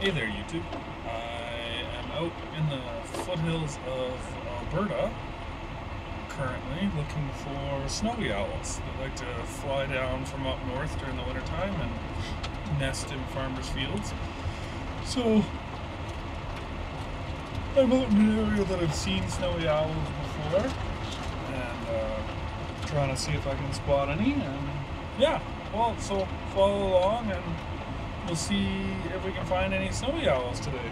Hey there, YouTube. I am out in the foothills of Alberta currently looking for snowy owls that like to fly down from up north during the wintertime and nest in farmers' fields. So, I'm out in an area that I've seen snowy owls before and uh, trying to see if I can spot any. And yeah, well, so follow along and we'll see if we can find any snowy owls today.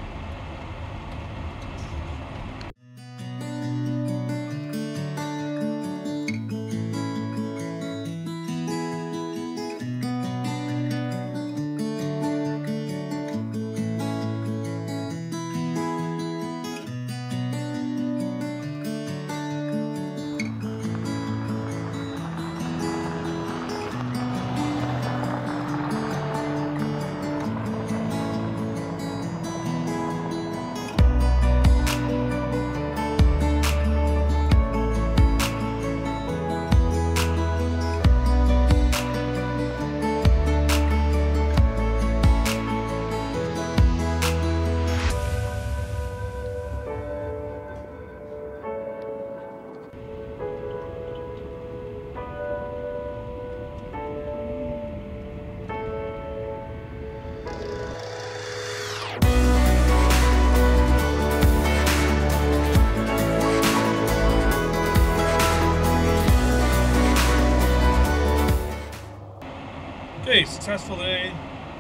Okay, successful day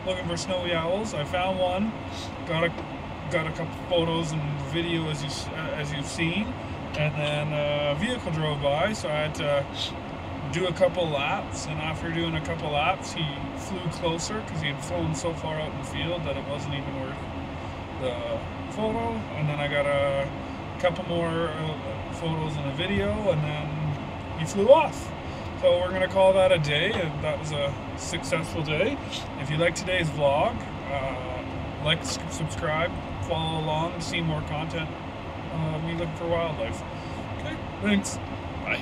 looking for snowy owls. I found one. Got a got a couple photos and video as you uh, as you've seen, and then a vehicle drove by, so I had to do a couple laps. And after doing a couple laps, he flew closer because he had flown so far out in the field that it wasn't even worth the photo. And then I got a couple more uh, photos and a video, and then he flew off. So we're gonna call that a day, and that was a successful day. If you like today's vlog, uh, like, subscribe, follow along, see more content. Uh, we look for wildlife. Okay, thanks. Bye.